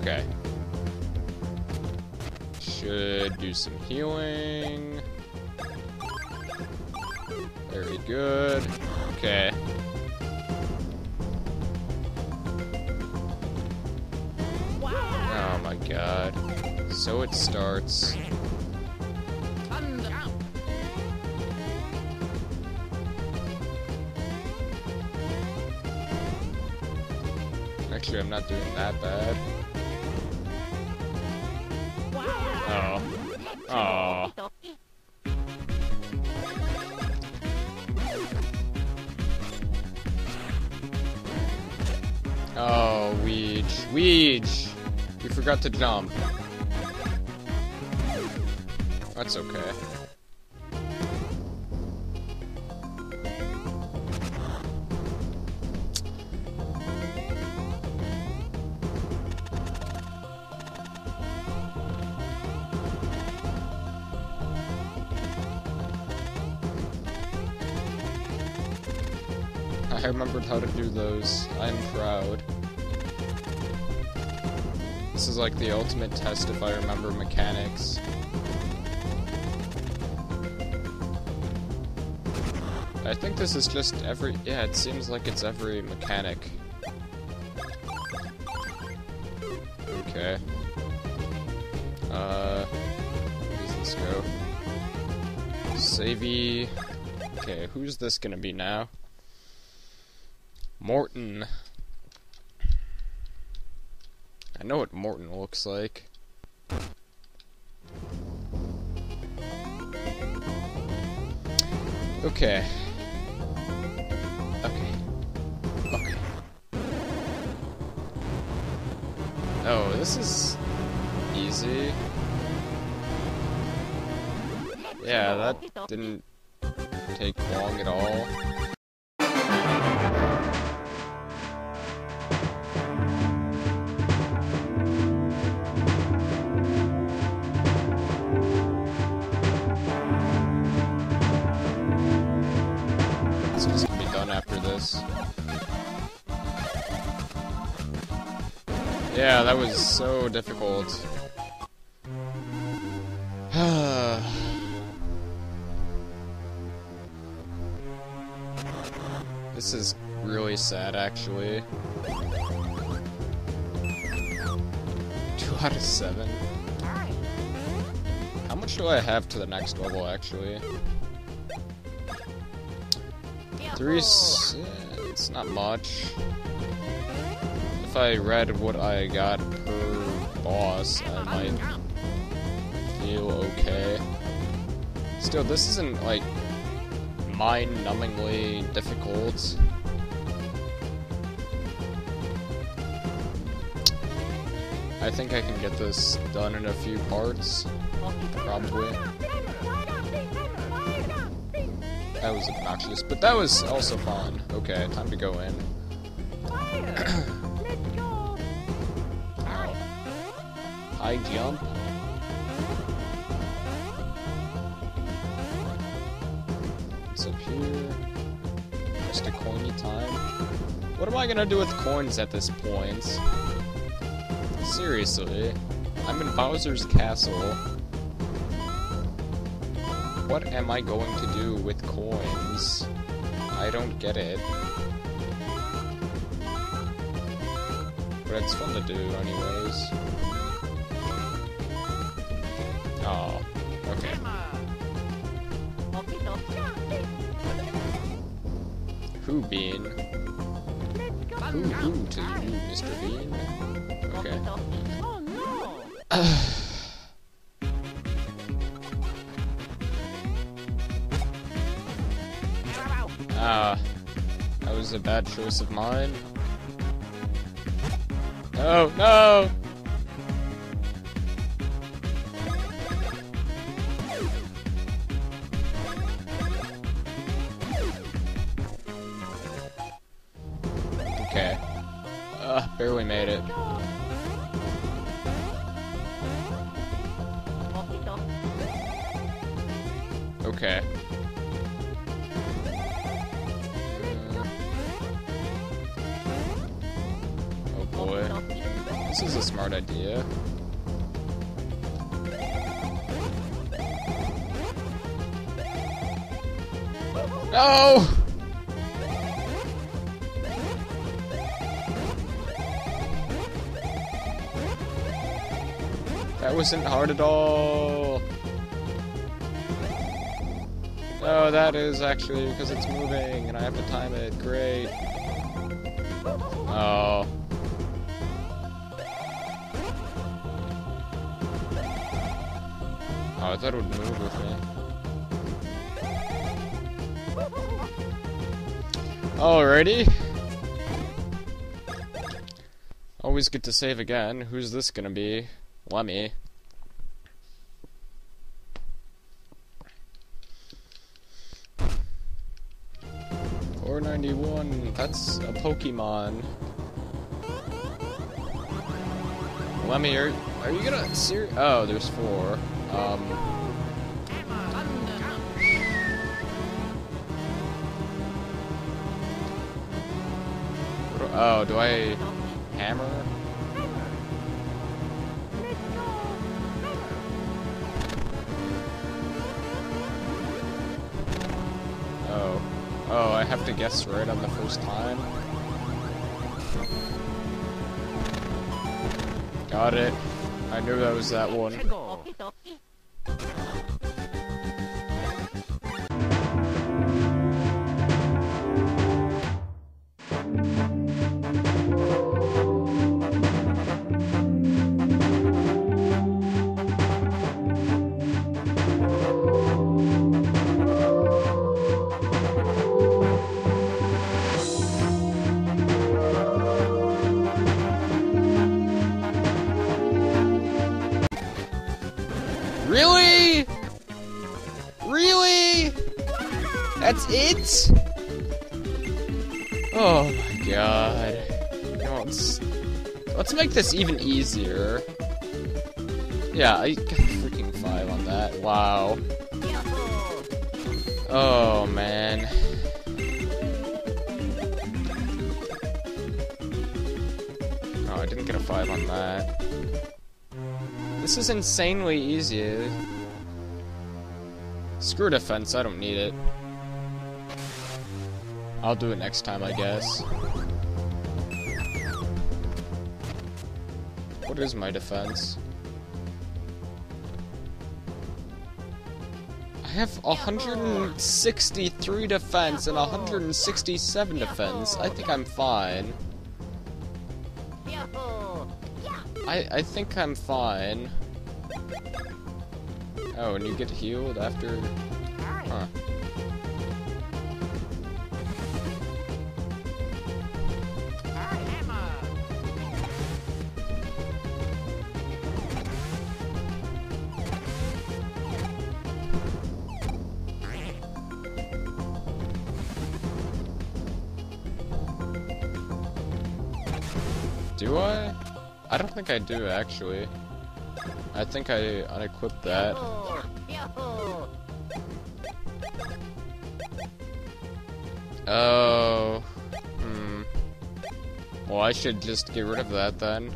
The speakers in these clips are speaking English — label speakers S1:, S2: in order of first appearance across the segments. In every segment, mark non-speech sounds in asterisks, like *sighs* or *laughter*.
S1: Okay. Should do some healing. Very good. Okay. Oh my god. So it starts. Actually, I'm not doing that bad. Oh. Oh. Oh, Weege. Weege! You forgot to jump. That's okay. How to do those. I'm proud. This is like the ultimate test if I remember mechanics. I think this is just every- yeah, it seems like it's every mechanic. Okay. Uh, where does this go? Savvy. Okay, who's this gonna be now? Morton. I know what Morton looks like. Okay. Okay. Okay. Oh, this is easy. Yeah, that didn't take long at all. This can be done after this. Yeah, that was so difficult. *sighs* this is really sad, actually. Two out of seven. How much do I have to the next level, actually? Three, eh, it's not much. If I read what I got per boss, I might feel okay. Still, this isn't, like, mind-numbingly difficult. I think I can get this done in a few parts. Probably. That was obnoxious, but that was also fun. Okay, time to go in. Ow. High jump. What's up here? Just a coiny time. What am I gonna do with coins at this point? Seriously. I'm in Bowser's castle. What am I going to do with coins? I don't get it. But it's fun to do anyways. Oh, okay. Who Bean? Who who to you, Mr. Bean? Okay. *laughs* *laughs* was a bad choice of mine. No, no! Okay. Uh, barely made it. Okay. This is a smart idea. No! That wasn't hard at all. No, that is actually because it's moving and I have to time it. Great. Oh. Alrighty. Always good to save again. Who's this gonna be? Lemmy. Four ninety one. That's a Pokemon. Lemmy, are are you gonna ser- Oh, there's four. Um. Oh, do I hammer? Oh. Oh, I have to guess right on the first time? Got it. I knew that was that one. It? Oh my god. No, let's, let's make this even easier. Yeah, I got a freaking five on that. Wow. Oh man. Oh, I didn't get a five on that. This is insanely easy. Screw defense, I don't need it. I'll do it next time, I guess. What is my defense? I have 163 defense and 167 defense. I think I'm fine. I, I think I'm fine. Oh, and you get healed after... Huh. Do I? I don't think I do, actually. I think I unequipped that. Oh. Hmm. Well, I should just get rid of that then.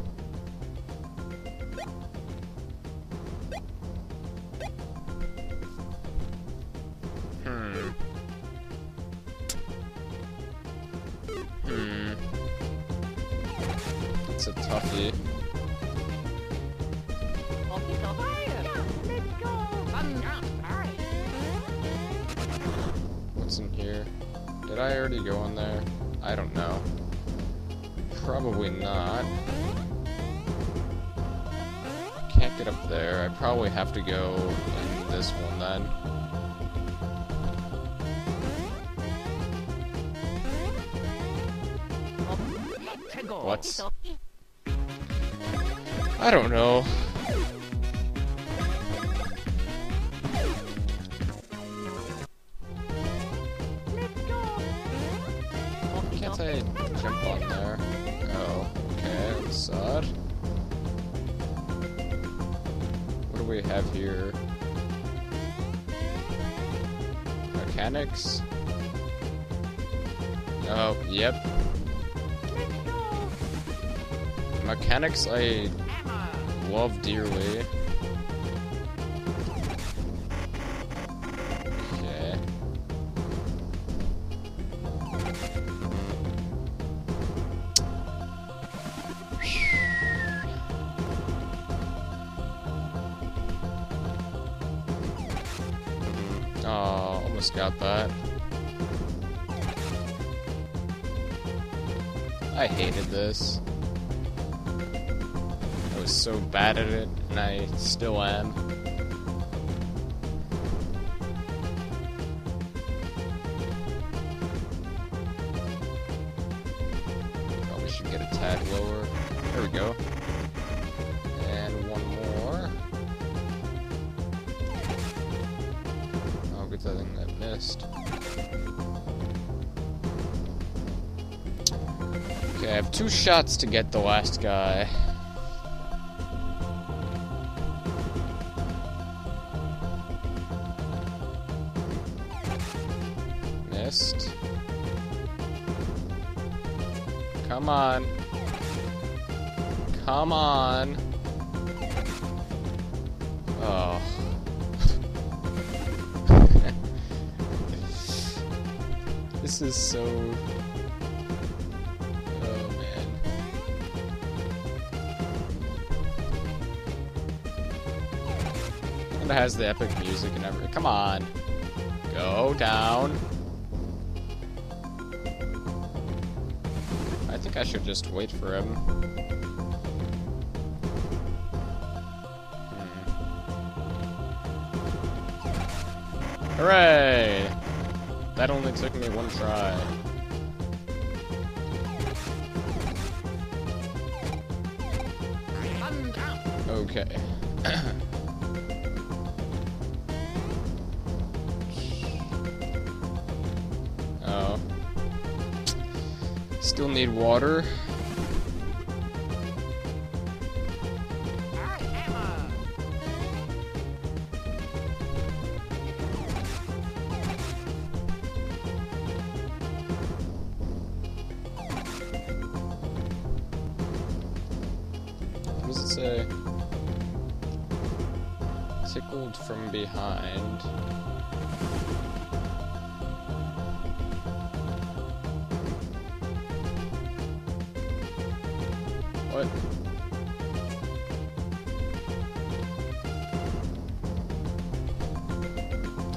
S1: Did I already go in there? I don't know. Probably not. Can't get up there. I probably have to go in this one then. What? I don't know. Can't I jump on there? Oh, okay, that's. What do we have here? Mechanics? Oh, yep. Mechanics I love dearly. Almost got that. I hated this. I was so bad at it, and I still am. Missed. Okay, I have two shots to get the last guy. Missed. Come on. Come on. This is so. And it has the epic music and everything. Come on. Go down. I think I should just wait for him. Hmm. Hooray! That only took me one try. Okay. *coughs* oh. Still need water. What?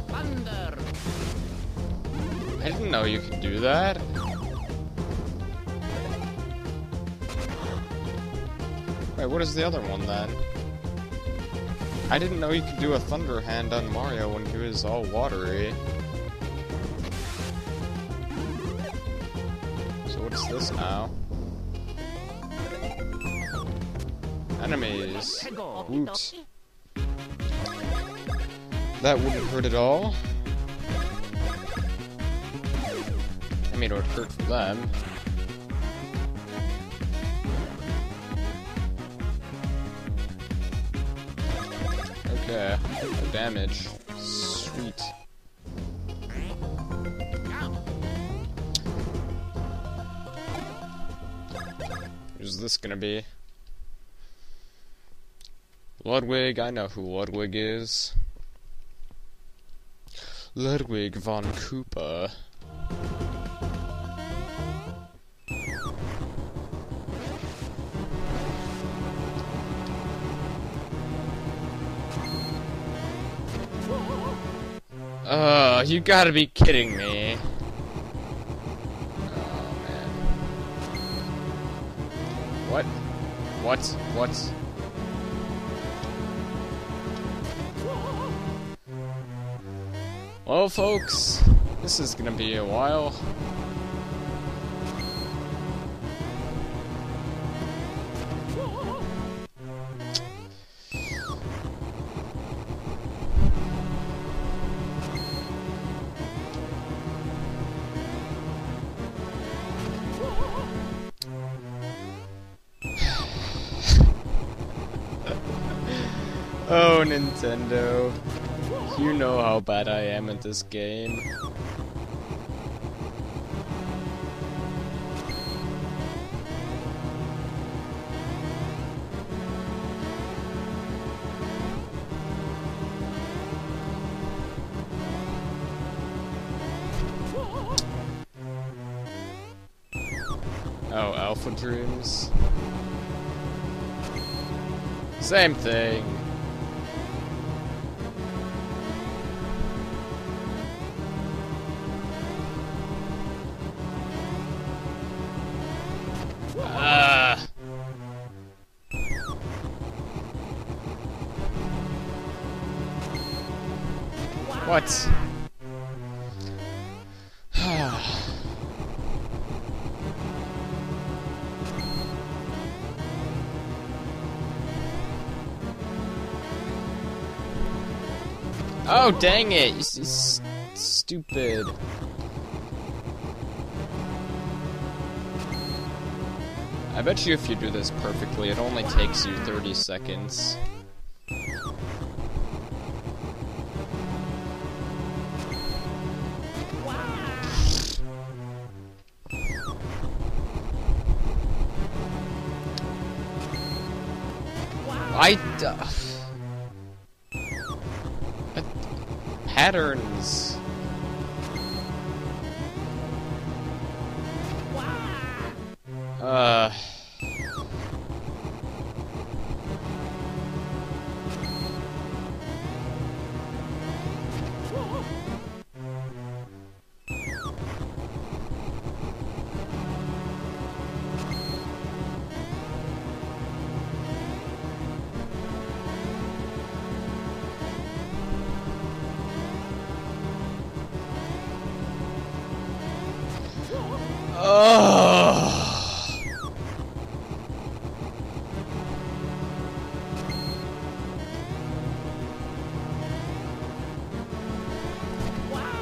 S2: Thunder!
S1: I didn't know you could do that. Wait, what is the other one then? I didn't know you could do a Thunder Hand on Mario when he was all watery. So what's this now? Enemies. Woot. That wouldn't hurt at all. I mean, it would hurt for them. Okay, no damage. Sweet. Who's this gonna be? Ludwig, I know who Ludwig is. Ludwig von Koopa. Uh, you gotta be kidding me. Oh, man. What? What? What? Well, folks, this is gonna be a while. *laughs* Oh, Nintendo. You know how bad I am at this game. Oh, Alpha Dreams. Same thing. Oh, dang it! You s- s- stupid. I bet you if you do this perfectly, it only takes you 30 seconds. I. Uh, patterns. Uh.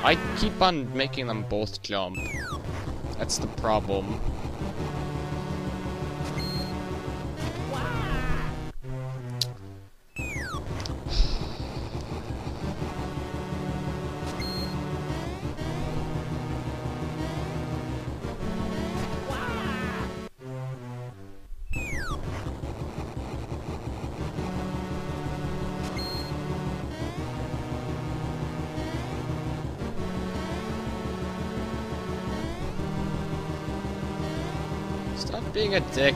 S1: I keep on making them both jump. That's the problem. Being a dick.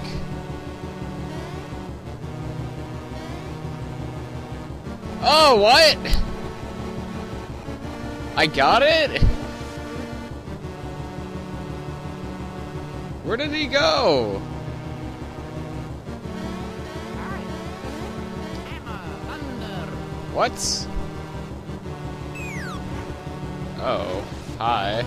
S1: Oh, what? I got it? Where did he go? What? Oh, hi.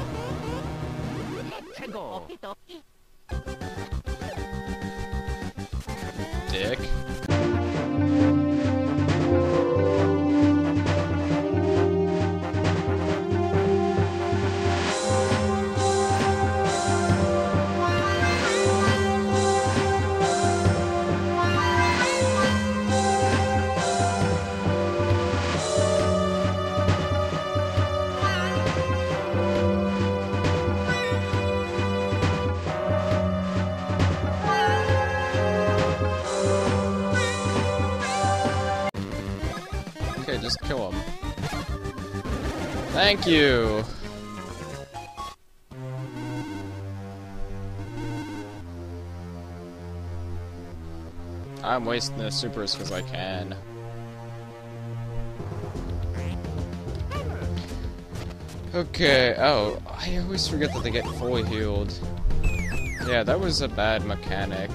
S1: Thank you. I'm wasting the supers because I can. Okay, oh, I always forget that they get fully healed. Yeah, that was a bad mechanic.